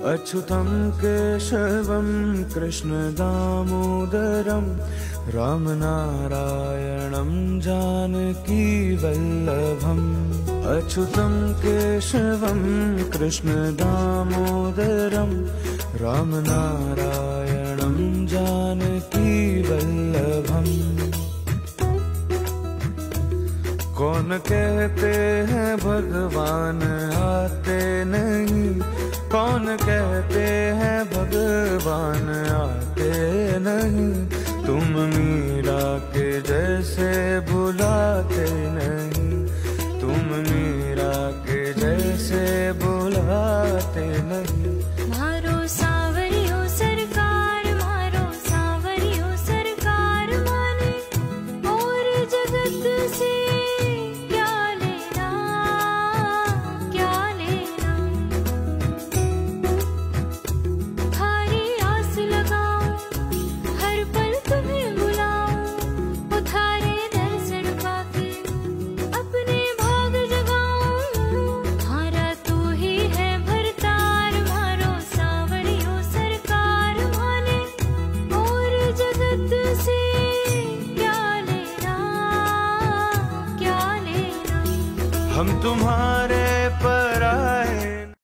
अच्युतं केशवं कृष्णदामोदरं रामनारायणं जानकीवल्लभम् अच्युतं केशवं कृष्णदामोदरं रामनारायणं जानकीवल्लभम् कौन कहते हैं भगवान आते नहीं? कौन कहते हैं भगवान? आते नहीं। तुम मीरा के जैसे बुलाते नहीं। तुम मीरा के जैसे बुलाते नहीं। हम तुम्हारे पर